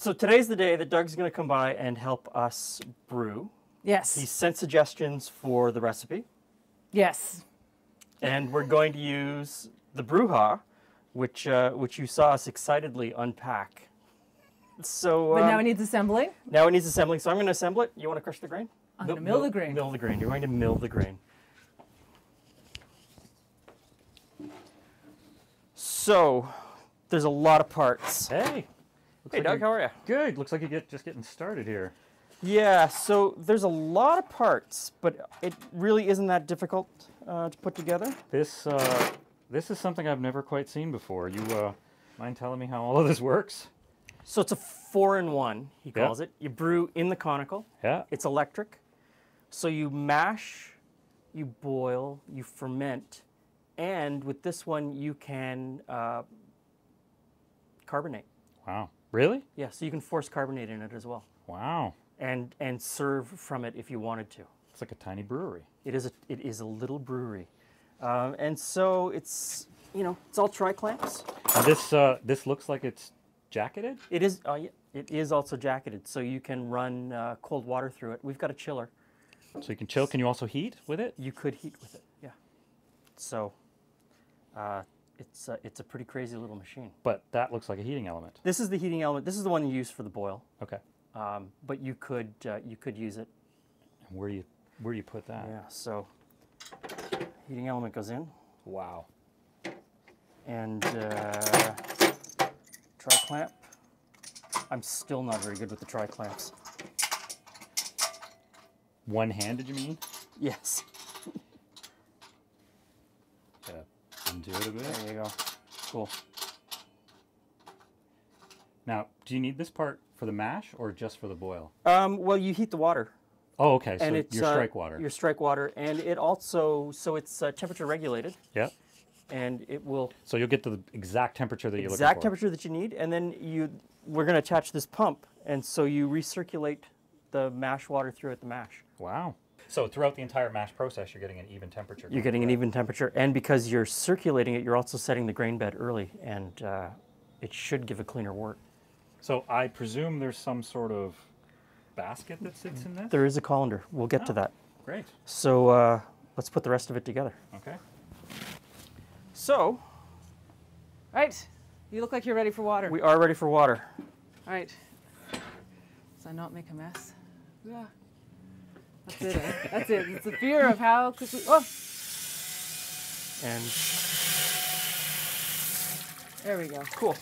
So today's the day that Doug's going to come by and help us brew. Yes. He sent suggestions for the recipe, yes. and we're going to use the Brewha, which uh, which you saw us excitedly unpack. So But now um, it needs assembling. now it needs assembling. So I'm going to assemble it. You want to crush the grain? I'm gonna mill the grain. Mill the grain. You're going to mill the grain. So there's a lot of parts. Hey. Looks Hey like Doug, how are you? Good. Looks like you're get, just getting started here. Yeah, so there's a lot of parts, but it really isn't that difficult uh, to put together. This uh, this is something I've never quite seen before. You uh, mind telling me how all of this works? So it's a four in one, he Yeah. calls it. You brew in the conical, Yeah. it's electric. So you mash, you boil, you ferment, and with this one, you can uh, carbonate. Wow. Really? Yeah, so you can force carbonate in it as well, Wow. and and serve from it if you wanted to. It's like a tiny brewery. It is a it is a little brewery, um, and so it's you know it's all tri clamps. And this uh, this looks like it's jacketed. It is uh, yeah, it is also jacketed, so you can run uh, cold water through it. We've got a chiller. So you can chill. Can you also heat with it? You could heat with it, yeah. So uh, it's uh, it's a pretty crazy little machine. But that looks like a heating element. This is the heating element. This is the one you use for the boil, Okay. um, but you could uh, you could use it. And where do you where do you put that? Yeah. So heating element goes in, Wow. and uh, tri clamp. I'm still not very good with the tri clamps. One handed, you mean? Yes. Yeah. A bit. There you go. Cool. Now, do you need this part for the mash or just for the boil? Um, well, you heat the water, Oh, okay. So and it's your uh, strike water. Your strike water, and it also so it's uh, temperature regulated, Yeah. and it will So you'll get to the exact temperature that you're exact looking for. temperature that you need, and then you we're going to attach this pump, and so you recirculate the mash water through at the mash. Wow. So throughout the entire mash process, you're getting an even temperature. You're getting an even temperature, and because you're circulating it, you're also setting the grain bed early, and uh, it should give a cleaner wort. So I presume there's some sort of basket that sits in this. There is a colander. We'll get to Oh. that. Great. So uh, let's put the rest of it together. Okay. So Right. You look like you're ready for water. we are ready for water. All right. Does I not make a mess? Yeah. That's it. That's it. It's the fear of how quickly. Oh, And there we go. cool.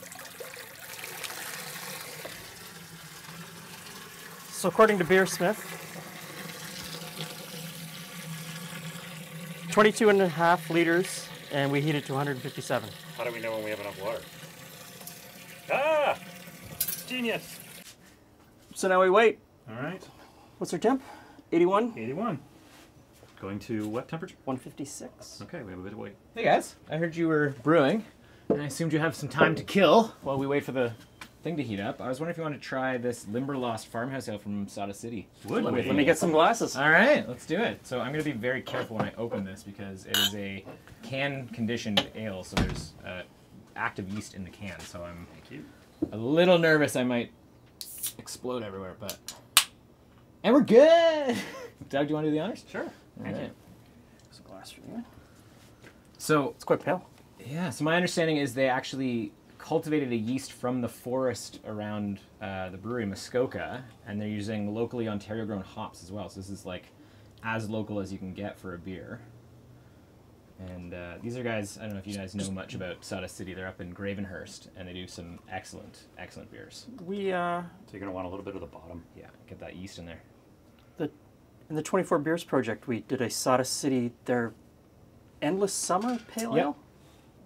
So according to Beersmith, 22 and a half liters, and we heat it to 157. How do we know when we have enough water? Ah! Genius. So now we wait. All right. What's our temp? 81? 81. Going to what temperature? 156. Okay, we have a bit of wait. Hey guys, I heard you were brewing, and I assumed you have some time to kill while we wait for the thing to heat up. I was wondering if you wanted to try this Limberlost farmhouse ale from Sawdust City. Would Let me, let me get some glasses. All right, let's do it. So I'm going to be very careful when I open this because it is a can conditioned ale, so there's uh, active yeast in the can. So I'm Thank you. a little nervous I might explode everywhere, but and we're good. Doug, do you want to do the honors? Sure. Thank you. There's a glass for you. So It's quite pale. Yeah, so my understanding is they actually cultivated a yeast from the forest around uh, the brewery Muskoka, and they're using locally Ontario grown hops as well. So this is like as local as you can get for a beer. And uh, these are guys, I don't know if you guys know much about Sawdust City. They're up in Gravenhurst, and they do some excellent, excellent beers. We, uh, So you're gonna want a little bit of the bottom. Yeah, get that yeast in there. the, in the 24 Beers project, we did a Sawdust City, their Endless Summer Pale Yep. Ale.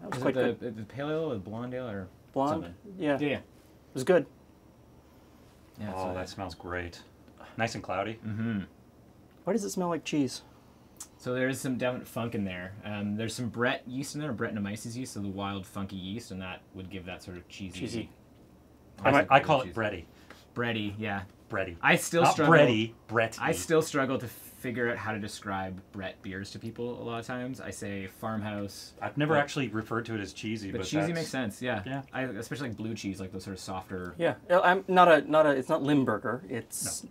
That was Was quite it good. the, the pale ale or the blonde ale or Blonde? something? Yeah. Yeah, yeah. It was good. yeah oh, that smells great. Nice and cloudy. Mm-hmm. Why does it smell like cheese? So there is some definite funk in there. Um, there's some Brett yeast in there, Brettanomyces yeast, so the wild funky yeast, and that would give that sort of cheesy. Cheesy. I, might, I call cheesy. it bready. Bready, yeah. Bready. I still Not struggle. bready. Brett. I still struggle to figure out how to describe Brett beers to people a lot of times. I say farmhouse. I've never but- actually referred to it as cheesy, But but, cheesy that's- makes sense, yeah. Yeah. I, especially like blue cheese, like those sort of softer. Yeah, I'm not a not a. It's not Limburger. It's. It's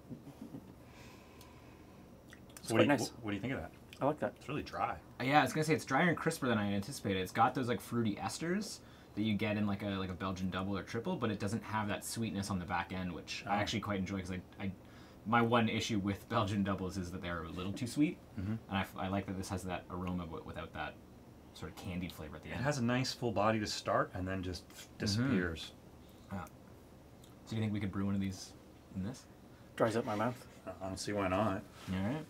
So what, do you, nice. what do you think of that? I like that. It's really dry. Uh, Yeah, I was gonna say it's drier and crisper than I anticipated. It's got those like fruity esters that you get in like a like a Belgian double or triple, but it doesn't have that sweetness on the back end, which I Oh. actually quite enjoy because I, I, my one issue with Belgian doubles is that they're a little too sweet, Mhm. and I like that this has that aroma but without that sort of candied flavor at the end. It has a nice full body to start and then just disappears. So you think we could brew one of these in this? Dries up my mouth. I don't see why not. All right.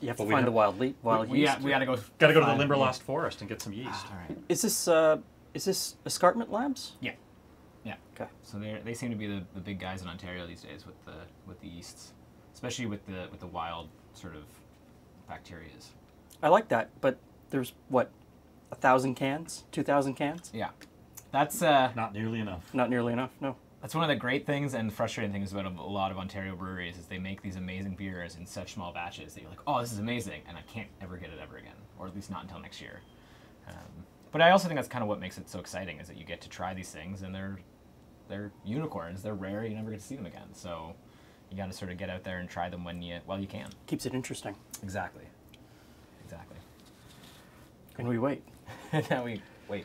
You have But to find have- the wild leaf, wild we, yeast. we, we gotta go. Got to go to the find- Limberlost Forest and get some yeast. Ah, all right. Is this uh, is this Escarpment Labs? Yeah. Yeah. Okay. So they they seem to be the, the big guys in Ontario these days with the with the yeasts, especially with the with the wild sort of bacterias. I like that, but there's what, a thousand cans, two thousand cans? Yeah. That's uh Not nearly enough. Not nearly enough. No. That's one of the great things and frustrating things about a, a lot of Ontario breweries is they make these amazing beers in such small batches that you're like, oh, this is amazing, and I can't ever get it ever again, or at least not until next year. Um, but I also think that's kind of what makes it so exciting is that you get to try these things and they're they're unicorns. They're rare. You never get to see them again. So you got to sort of get out there and try them when you while you can. Keeps it interesting. Exactly. Exactly. And we wait. now we wait.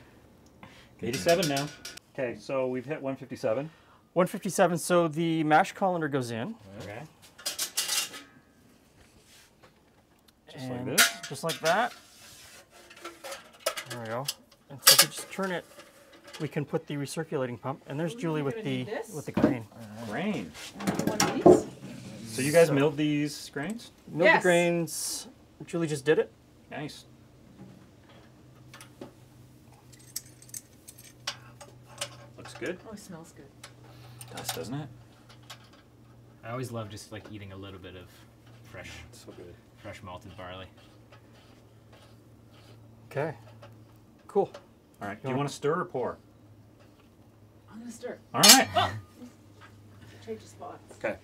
87 now. Okay, so we've hit 157. 157. So the mash colander goes in. Okay. Just and like this. Just like that. There we go. And so if we just turn it, we can put the recirculating pump. And there's Ooh, Julie with the with the grain. Grain. One of these? So you guys So- milled these grains? Milled the grains. Julie just did it. Nice. Looks good. Oh, it smells good. Does, doesn't it? I always love just like eating a little bit of fresh So good. fresh malted barley. Okay. Cool. All right. Do you want to stir or pour? I'm gonna stir. All right. Oh! Change the spots. Okay.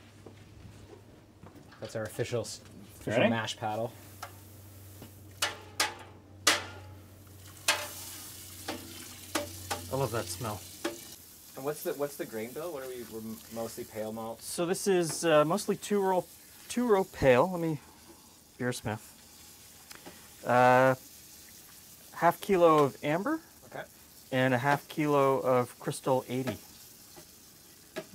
That's our official official Ready? mash paddle. I love that smell. And what's the what's the grain bill? What are we? We're mostly pale malts. So this is uh, mostly two row, two row pale. Let me, Beer Smith. Uh, half kilo of amber Okay. and a half kilo of crystal 80. Now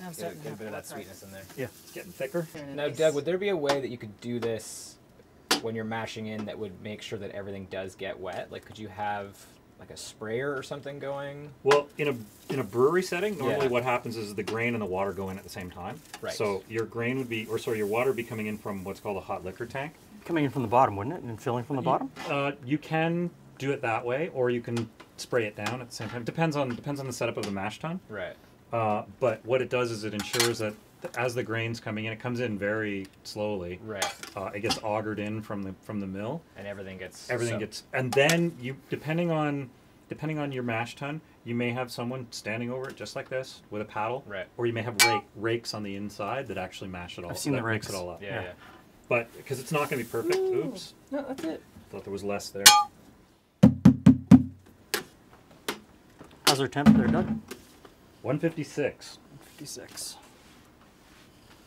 I'm Get, starting a- get a bit of that sweetness in there. Yeah. It's getting thicker. Now, Doug, would there be a way that you could do this when you're mashing in that would make sure that everything does get wet? Like, could you have like a sprayer or something going? Well, in a in a brewery setting, normally Yeah. what happens is the grain and the water go in at the same time. Right. So your grain would be, or sorry, your water would be coming in from what's called a hot liquor tank. Coming in from the bottom, wouldn't it? And filling from the bottom? Uh, you can do it that way, or you can spray it down at the same time. Depends on depends on the setup of the mash tun. Right. Uh, but what it does is it ensures that th- as the grain's coming in, it comes in very slowly. Right. Uh, it gets augered in from the from the mill. And everything gets Everything so- gets, and then you depending on depending on your mash tun, you may have someone standing over it just like this with a paddle. Right. Or you may have rake, rakes on the inside that actually mash it all. I've seen that the mix rakes. it all up. Yeah, yeah. Yeah. But because it's not going to be perfect. Oops. No, that's it. Thought there was less there. How's our temp there, Doug? 156. 56.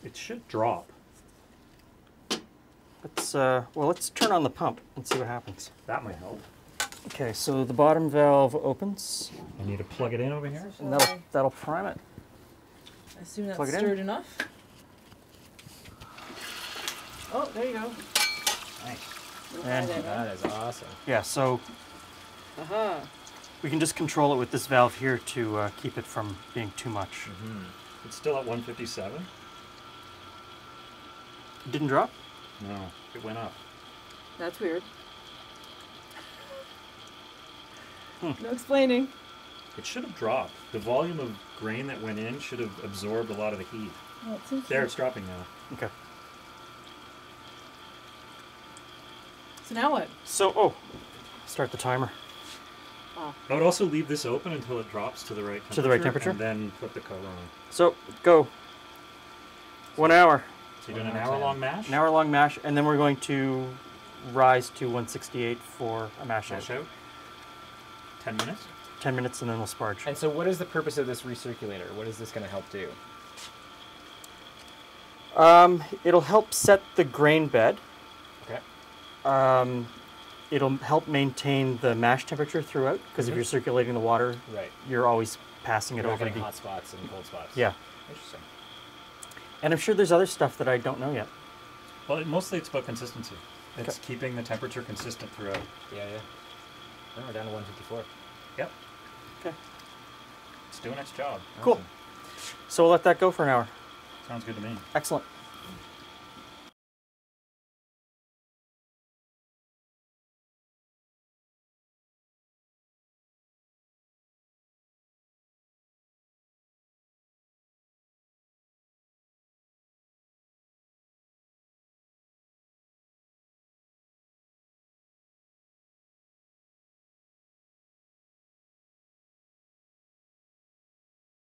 It should drop. Let's, uh, well, let's turn on the pump and see what happens. That might help. Okay, so the bottom valve opens, I need to plug it in over here. and that'll, that'll prime it. I assume that's Plug it in. stirred enough. Oh, there you go. Nice. And- That is awesome. Yeah, so uh -huh. we can just control it with this valve here to uh, keep it from being too much. Mm-hmm. It's still at 157. It didn't drop? No, it went up. That's weird. Hmm. No explaining. It should have dropped. The volume of grain that went in should have absorbed a lot of the heat. Well, it There, it's dropping now. Okay. So now what? So, oh, start the timer. Oh, I would also leave this open until it drops to the right temperature. To the right temperature? And then put the cover on. So, go. One hour. So you're doing an One out of hour 10. long mash? An hour long mash, and then we're going to rise to 168 for a mash, Mash out. out. Ten minutes. 10 minutes, and then we'll sparge. And so, what is the purpose of this recirculator? What is this going to help do? Um, it'll help set the grain bed. Okay. Um, it'll help maintain the mash temperature throughout, because if Mhm. you're circulating the water, Right. you're always passing it You're over. getting The, hot spots and cold spots. yeah, Interesting. And I'm sure there's other stuff that I don't know yet. Well, it- mostly it's about consistency. It's Okay. keeping the temperature consistent throughout. Yeah, yeah. Oh, we're down to 154. Yep. Okay. It's doing its job. Cool. Awesome. So we'll let that go for an hour. Sounds good to me. Excellent.